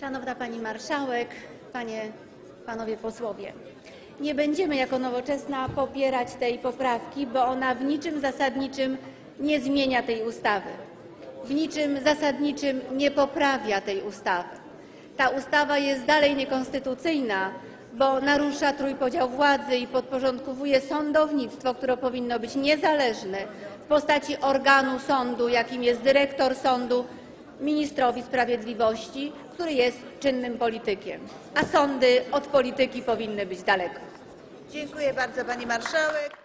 Szanowna Pani Marszałek, Panie, Panowie Posłowie. Nie będziemy jako Nowoczesna popierać tej poprawki, bo ona w niczym zasadniczym nie zmienia tej ustawy. W niczym zasadniczym nie poprawia tej ustawy. Ta ustawa jest dalej niekonstytucyjna, bo narusza trójpodział władzy i podporządkowuje sądownictwo, które powinno być niezależne w postaci organu sądu, jakim jest dyrektor sądu, ministrowi sprawiedliwości, który jest czynnym politykiem, a sądy od polityki powinny być daleko. Dziękuję bardzo Pani Marszałek.